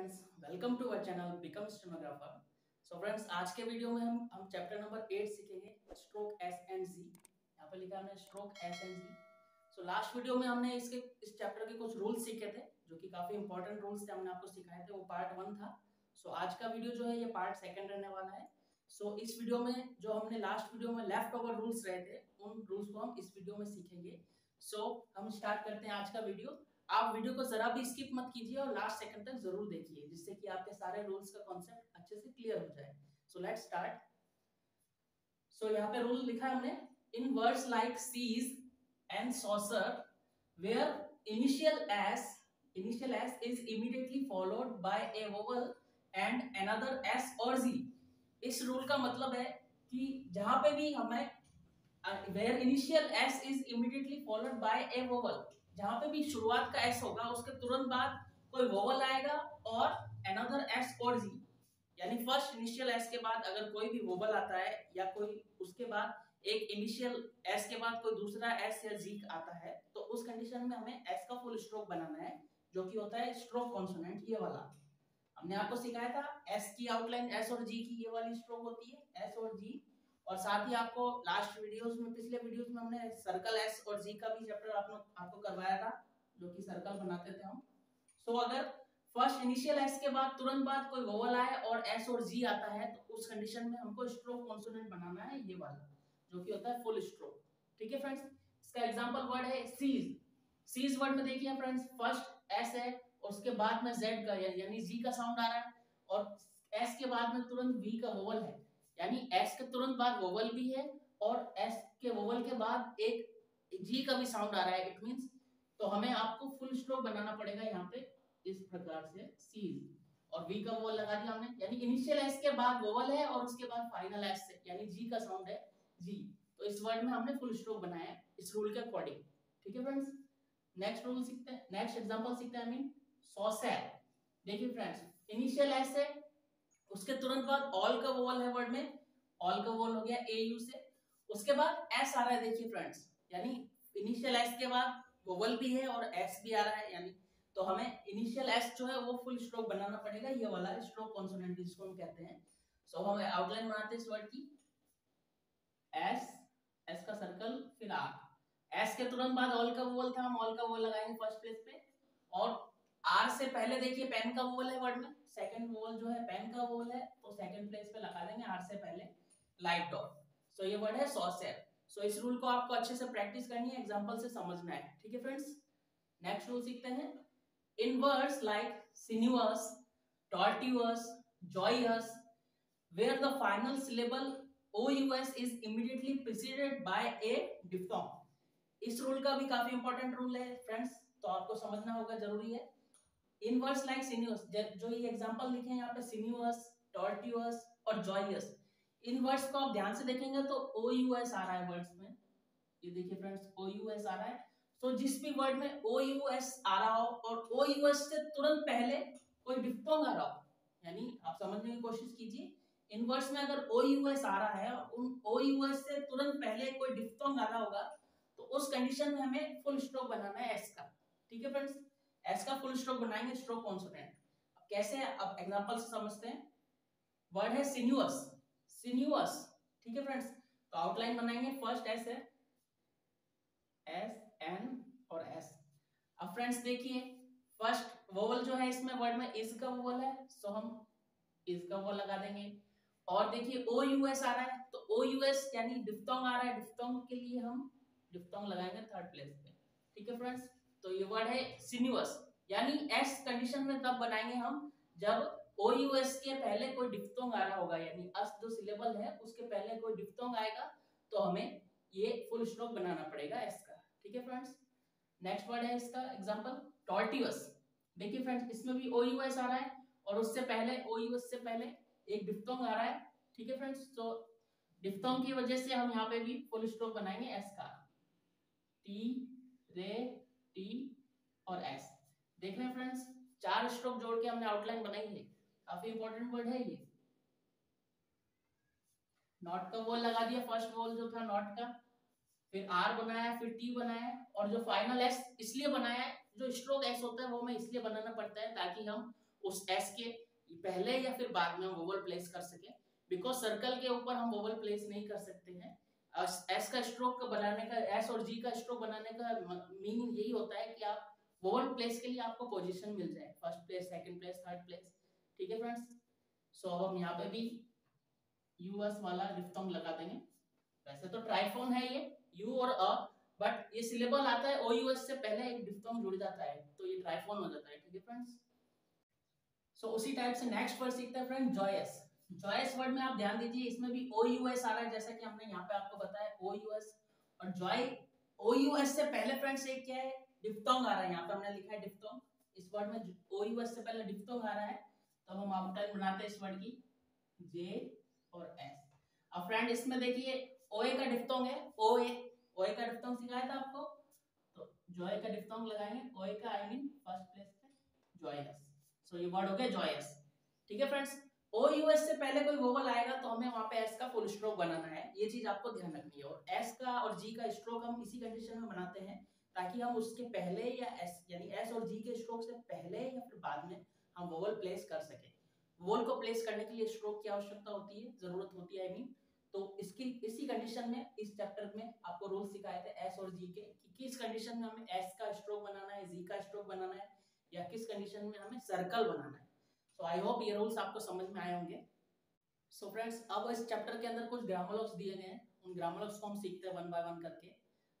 Friends welcome to our channel become stenographer so friends आज के video में हम हम चैप्टर नंबर एट सीखेंगे स्ट्रोक एस एंड जी यहाँ पर लिखा हमने stroke S and G so last video में हमने इसके इस चैप्टर के कुछ रूल्स सीखे थे जो कि काफ़ी इंपॉर्टेंट रूल्स थे हमने आपको सिखाए थे वो पार्ट वन था. सो so, आज का वीडियो जो है ये पार्ट सेकंड रहने वाला है. सो so, इस वीडियो में जो हमने लास्ट वीडियो में लेफ़्ट ओवर रूल्स रहे थे उन रूल्स को हम इस वीडियो में सीखेंगे. सो so, हम स्टार्ट करते हैं आज का वीडियो आप वीडियो को जरा भी स्किप मत कीजिए और लास्ट सेकंड तक ज़रूर देखिए, जिससे कि आपके सारे रूल्स का कॉन्सेप्ट अच्छे से क्लियर हो जाए। सो लेट्स स्टार्ट सो यहाँ पे रूल लिखा है हमने in words like seize and saucer where initial S initial S is immediately followed by a vowel and another S और जी इस रूल का मतलब है कि जहाँ पे भी हमें where initial S is immediately followed by a vowel जहाँ पे भी शुरुआत का एस होगा, उसके तुरंत बाद कोई वोवल आएगा और अनदर एस और जी यानी फ़र्स्ट इनिशियल एस के बाद अगर कोई भी वोवल आता है या कोई, उसके बाद एक इनिशियल एस के बाद कोई दूसरा एस या जी आता है तो उस कंडीशन में हमें एस का फुल स्ट्रोक बनाना है, जो कि होता है स्ट्रोक कॉन्सोनेंट ये वाला। हमने आपको सिखाया था एस की आउटलाइन एस और जी की ये वाली स्ट्रोक होती है एस और जी और साथ ही आपको लास्ट वीडियोस में, पिछले वीडियोस में हमने सर्कल एस और जी का भी चैप्टर आप आपको करवाया था, जो कि सर्कल बनाते थे हम। सो अगर फ़र्स्ट इनिशियल एस के बाद तुरंत बाद कोई वोवल आए और एस और जी आता है तो उस कंडीशन में हमको स्ट्रोक कॉन्सोनेंट बनाना है, ये वाला, जो कि होता है फुल स्ट्रोक ठीक है फ्रेंड्स इसका एग्जांपल वर्ड है सीज सीज वर्ड में देखिए फ्रेंड्स फ़र्स्ट एस है और उसके बाद में जेड का यानी जी का साउंड आ रहा है, और एस के बाद में तुरंत वी का वोवल है। यानी एस के तुरंत बाद वोवल भी है और एस के वोवल के बाद एक जी का भी साउंड आ रहा है इट मींस तो हमें आपको फुल स्ट्रोक बनाना पड़ेगा यहाँ पे इस प्रकार से सीज और वी का वोवल लगा दिया हमने, यानी इनिशियल एस के बाद वोवल है और उसके बाद फाइनल एस यानी जी का साउंड है जी तो इस वर्ड में हमने फुल स्ट्रोक बनाया इस रूल के अकॉर्डिंग ठीक है फ्रेंड्स नेक्स्ट रूल सीखते हैं नेक्स्ट एग्जांपल सीखते हैं आई मीन सॉसेर देखिए फ्रेंड्स इनिशियल एस है, उसके तुरंत बाद ऑल का वोवल है में ऑल का वोवल हो गया ए यू से। उसके बाद एस आ रहा है देखिए फ्रेंड्स यानी इनिशियल एस के बाद वोवल भी है और एस भी आ रहा है यानी तो हमें इनिशियल एस जो है वो फुल स्ट्रोक बनाना पड़ेगा। ये वाला स्ट्रोक कॉन्सोनेंट जिसको हम कहते हैं। सो so, हम आउटलाइन बनाते हैं इस वर्ड की। एस एस का सर्कल फिर आर एस के तुरंत बाद ऑल का वोवल था हम ऑल का वोवल लगाएँगे फ़र्स्ट प्लेस पे। और आर से पहले देखिए पेन का वोवल है वर्ड में सेकंड वोवल जो है पेन का वोवल है तो सेकंड प्लेस पे लगा देंगे आर से पहले लाइट डॉट सो ये वर्ड है सॉसेर सो इस रूल को आपको अच्छे से प्रैक्टिस करनी है एग्जांपल से समझना है ठीक है फ्रेंड्स नेक्स्ट रूल सीखते हैं. In words like sinuous tortuous, joyous, where the final syllable ous is immediately preceded by a diphthong. इस रूल का भी काफ़ी इंपॉर्टेंट रूल है फ्रेंड्स तो आपको समझना होगा, ज़रूरी है। इन वर्ड्स लाइक सिन्यूअस जो ये एग्जांपल लिखे हैं, यहाँ पे सिन्यूअस टॉर्टियस और जॉयस इन वर्ड्स को आप ध्यान से देखेंगे तो ओ यू एस आ रहा है वर्ड्स में. ये देखिए फ्रेंड्स ओ यू एस आ रहा है. तो जिस भी वर्ड में ओ यू एस आ रहा हो और ओ यू एस से तुरंत पहले कोई डिप्टोंग आ रहा हो, यानी आप समझने की कोशिश कीजिए. इन वर्ड्स में अगर ओ यू एस आ रहा है और उन ओ यू एस से तुरंत पहले कोई डिप्टोंग आ रहा होगा तो उस कंडीशन में हमें फुल स्ट्रोक बनाना है एस का. ठीक है फ्रेंड्स एस का फुल स्ट्रोक बनाएँगे स्ट्रोक कॉन्सोनेंट कैसे अब एग्जांपल से समझते हैं। वर्ड है सिन्यूअस सिन्यूअस ठीक है फ्रेंड्स तो आउटलाइन बनाएँगे फ़र्स्ट एस है। एस एन और एस अब फ्रेंड्स देखिए फ़र्स्ट वोवल जो है इसमें वर्ड में इस का वोवल है सो हम इस का वोवल लगा देंगे। और देखिए ओ यू एस आ रहा है तो ओ यू एस यानी डिफ्टोंग आ रहा है डिफ्टोंग के लिए हम डिफ्टोंग लगाएँगे थर्ड प्लेस पे। ठीक है फ्रेंड्स तो ये वर्ड है सिन्यूअस यानी एस कंडीशन में तब बनाएँगे हम जब ओ यू एस के पहले कोई डिफ्टोंग आ रहा होगा, यानी अस जो सिलेबल है, उसके पहले कोई डिफ्टोंग आएगा तो हमें ये फुल स्ट्रोक बनाना पड़ेगा एस का. ठीक है फ्रेंड्स नेक्स्ट वर्ड है इसका एग्जांपल टॉर्टिवस देखिए फ्रेंड्स इसमें भी ओ यू एस आ रहा है और उससे पहले ओ यू एस से पहले एक डिफ्टोंग आ रहा है. ठीक है फ्रेंड्स तो डिफ्टोंग की वजह से हम यहाँ पे भी फुल स्ट्रोक बनाएँगे एस का. टी रे टी और एस देख रहे हैं फ्रेंड्स चार स्ट्रोक जोड़ के हमने आउटलाइन बनाई है। काफ़ी इंपॉर्टेंट वर्ड है ये। नॉट का वोल लगा दिया फ़र्स्ट वोल जो था नॉट का। फिर आर बनाया, फिर टी बनाया और जो फाइनल एस इसलिए बनाया है जो स्ट्रोक एस होता है वो हमें इसलिए बनाना पड़ता है ताकि हम उस एस के पहले या फिर बाद में हम वोवल प्लेस कर सके। बिकॉज़ सर्कल के ऊपर हम वोवल प्लेस नहीं कर सकते हैं। एस का स्ट्रोक बनाने का एस और जी का स्ट्रोक बनाने का मीनिंग यही होता है कि आप वोवल प्लेस के लिए आपको पोजीशन मिल जाए। First place second place third place ठीक है फ्रेंड्स सो हम यहाँ पे भी यूएस वाला डिफ्थोंग लगा देंगे। वैसे तो ट्राइफोन है ये यू और अ बट ये सिलेबल आता है ओ यूएस से पहले एक डिफ्थोंग जुड़ जाता है तो ये ट्राइफोन हो जाता है। ठीक है फ्रेंड्स सो उसी टाइप से नेक्स्ट वर्ड सीखते हैं फ्रेंड जॉयस जॉयस वर्ड में आप ध्यान दीजिए, इसमें भी ओ यूएस आ रहा है, जैसा कि हमने यहाँ पे आपको बताया ओ यूएस और जॉय ओ यूएस से पहले फ्रेंड्स एक क्या है? डिफ्थोंग आ रहा है, यहाँ पे हमने लिखा है डिफ्थोंग इस वर्ड में ओ यूएस से पहले डिफ्थोंग आ रहा है तो हम आउटलाइन बनाते हैं इस वर्ड की। जे और एस अब फ्रेंड इसमें देखिए ओए का डिफ्थोंग है ओए ओए का डिफ्थोंग सिखाया था आपको तो जॉय का डिफ्थोंग लगाएँगे ओए का आई मीन फ़र्स्ट प्लेस पे जॉयस सो ये वर्ड हो गया जॉयस ठीक है फ्रेंड्स ओ यूएस से पहले कोई वोवल आएगा तो हमें वहाँ पे एस का फुल स्ट्रोक बनाना है। ये चीज़ आपको ध्यान रखनी है। और एस का और जी का स्ट्रोक हम इसी कंडीशन में बनाते हैं ताकि हम उसके पहले या एस यानी एस और जी के स्ट्रोक से पहले या फिर बाद में हम वोवल प्लेस कर सके। वोवल को प्लेस करने के लिए स्ट्रोक की आवश्यकता होती है, ज़रूरत होती है आई मीन तो इसकी, इसी कंडीशन में, इस चैप्टर में आपको रूल सिखाए थे एस और जी के कि किस कंडीशन में हमें एस का स्ट्रोक बनाना है जी का स्ट्रोक बनाना है या किस कंडीशन में हमें सर्कल बनाना है। सो आई होप ये रूल्स आपको समझ में आए होंगे. सो so फ्रेंड्स अब इस चैप्टर के अंदर कुछ ग्रामोलॉग्स दिए गए हैं. उन ग्रामोलॉग्स को हम सीखते हैं वन बाय वन करके.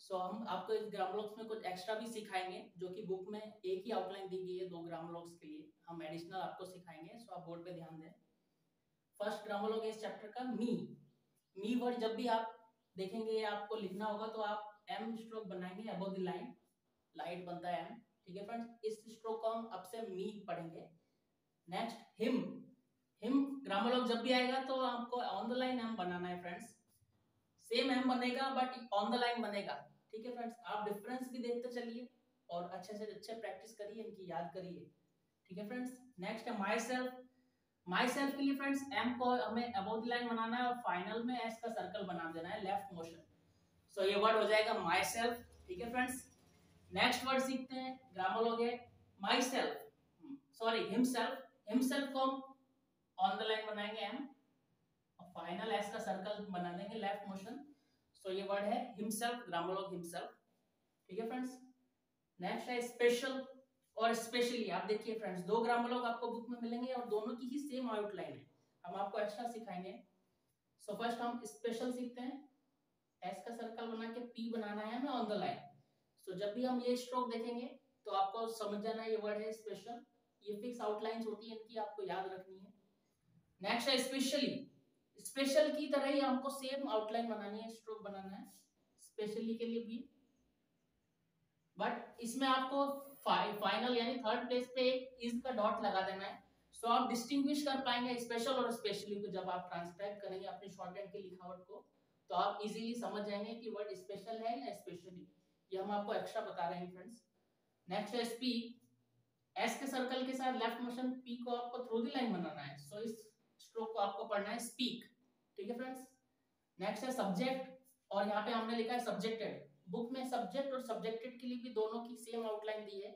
सो so, हम आपको इस ग्रामोलॉग्स में कुछ एक्स्ट्रा भी सिखाएँगे जो कि बुक में एक ही आउटलाइन दी गई है दो ग्रामोलॉग्स के लिए. हम एडिशनल आपको सिखाएँगे सो so, आप बोर्ड पे ध्यान दें. फ़र्स्ट ग्रामोलॉग इस चैप्टर का मी मी वर्ड जब भी आप देखेंगे आपको लिखना होगा तो आप एम स्ट्रोक बनाएँगे अबव द लाइन लाइट बनता है एम ठीक है फ्रेंड्स इस स्ट्रोक को हम अब से मी पढ़ेंगे. नेक्स्ट हिम हिम ग्रामर जब भी आएगा तो आपको ऑन द लाइन एम बनाना है फ्रेंड्स सेम एम बनेगा बट ऑन द लाइन बनेगा. ठीक है फ्रेंड्स आप डिफरेंस भी देखते चलिए और अच्छे से, अच्छे प्रैक्टिस करिए, इनकी याद करिए. ठीक है फ्रेंड्स नेक्स्ट है माई सेल्फ माई सेल्फ के लिए फ्रेंड्स एम को हमें अबोव द लाइन बनाना है और फाइनल में एस का सर्कल बना देना है लेफ़्ट मोशन सो ये वर्ड हो जाएगा माई सेल्फ ठीक है फ्रेंड्स नेक्स्ट वर्ड सीखते हैं ग्रामर हो my self sorry himself himself को ऑन द लाइन बनाएँगे एम और फाइनल एस का सर्कल बना देंगे लेफ़्ट मोशन सो ये वर्ड है हिमसेल्फ ग्रामर ऑफ़ हिमसेल्फ ठीक है फ्रेंड्स नेक्स्ट है स्पेशल और स्पेशली आप देखिए फ्रेंड्स दो ग्रामर आपको बुक में मिलेंगे और दोनों की ही सेम आउटलाइन है। हम आपको एक्स्ट्रा सिखाएँगे। सो फ़र्स्ट हम स्पेशल सीखते हैं। एस का सर्कल बना के पी बनाना है हमें ऑन द लाइन सो जब भी हम ये स्ट्रोक देखेंगे तो आपको समझ जाना ये वर्ड है स्पेशल ये फिक्स आउटलाइंस होती है, इनकी आपको याद रखनी है। नेक्स्ट है स्पेशली स्पेशल की तरह ही हमको सेम आउटलाइन बनानी है स्ट्रोक बनाना है स्पेशली के लिए भी। बट इसमें आपको फाइनल यानी थर्ड प्लेस पे एक इज़ का डॉट लगा देना है। सो आप डिस्टिंग्विश कर पाएँगे स्पेशल और स्पेशली को जब आप ट्रांसक्राइब करेंगे अपनी शॉर्टहैंड की लिखावट को तो आप इजीली समझ जाएँगे कि वर्ड स्पेशल है या स्पेशली ये हम आपको एक्स्ट्रा बता रहे हैं फ्रेंड्स नेक्स्ट है स्पीक एस के सर्कल के साथ लेफ़्ट मोशन पी को आपको थ्रू दी लाइन बनाना है। सो इस स्ट्रोक को आपको पढ़ना है स्पीक ठीक है फ्रेंड्स नेक्स्ट है सब्जेक्ट और यहाँ पे हमने लिखा है सब्जेक्टेड बुक में सब्जेक्ट और सब्जेक्टेड के लिए भी दोनों की सेम आउटलाइन दी है।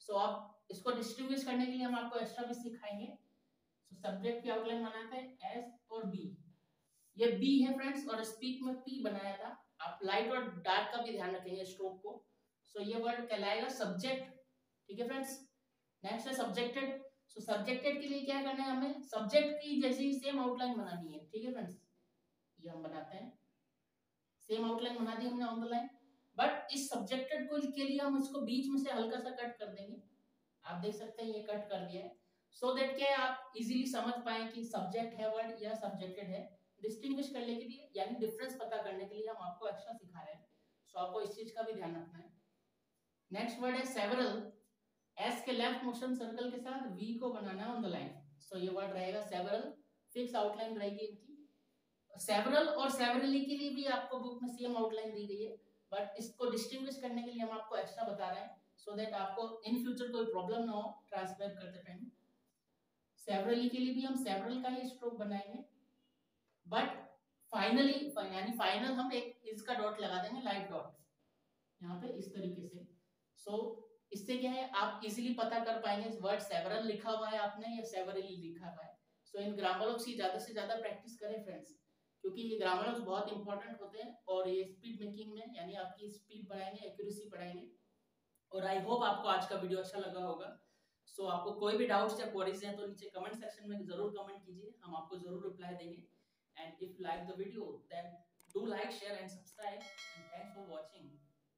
सो आप इसको डिस्ट्रीब्यूट करने के लिए हम आपको एक्स्ट्रा भी सिखाएँगे। सो सब्जेक्ट की आउटलाइन बनाते हैं एस और बी ये बी है फ्रेंड्स और स्पीक में पी बनाया था। आप लाइट और डार्क का भी ध्यान रखेंगे स्ट्रोक को। सो ये वर्ड कहलाएगा सब्जेक्ट ठीक है फ्रेंड्स नेक्स्ट है सब्जेक्टेड सो सब्जेक्टेड के लिए क्या करना है हमें? सब्जेक्ट की जैसी सेम आउटलाइन बनानी है। ठीक है फ्रेंड्स ये हम बनाते हैं। सेम आउटलाइन बना दी हमने ऑन द लाइन बट इस सब्जेक्टेड को के लिए हम इसको बीच में से हल्का सा कट कर देंगे। आप देख सकते हैं ये कट कर दिया है। सो so दैट क्या आप इजीली समझ पाए कि सब्जेक्ट है वर्ड या सब्जेक्टेड है। डिस्टिंग्विश करने के लिए, यानी डिफरेंस पता करने के लिए हम आपको एक्स्ट्रा सिखा रहे हैं। सो so आपको इस चीज़ का भी ध्यान रखना है। नेक्स्ट वर्ड है सेवरल एस के लेफ़्ट मोशन सर्कल के साथ वी को बनाना है ऑन द लाइन सो ये वर्ड रहेगा सेवरल फिक्स आउटलाइन रहेगी इनकी. सेवरल और सेवरली के लिए भी आपको बुक में सेम आउटलाइन दी गई है. बट इसको डिस्टिंग्विश करने के लिए हम आपको एक्स्ट्रा बता रहे हैं सो so देट आपको इन फ्यूचर कोई प्रॉब्लम ना हो ट्रांसक्राइब करते टाइम सेवरली के लिए भी हम सेवरल का ही स्ट्रोक बनाएँगे. बट फाइनली यानी फाइनल हम एक इसका डॉट लगा देंगे लाइट डॉट यहाँ पे इस तरीके से सो. So, इससे क्या है आप इजीली पता कर पाएँगे वर्ड सेवरल लिखा हुआ है आपने या सेवरली लिखा हुआ है। सो इन ग्रामर की ज़्यादा से ज़्यादा प्रैक्टिस करें फ्रेंड्स क्योंकि ये ग्रामर बहुत इंपॉर्टेंट होते हैं और ये स्पीड मेकिंग में यानी आपकी स्पीड बढ़ाएँगे एक्यूरेसी बढ़ाएँगे। और आई होप आपको आज का वीडियो अच्छा लगा होगा। सो so, आपको कोई भी डाउट्स या क्वेरीज हैं तो नीचे कमेंट सेक्शन में ज़रूर कमेंट कीजिए हम आपको ज़रूर रिप्लाई देंगे। And if like the video then do like share and subscribe and thanks for watching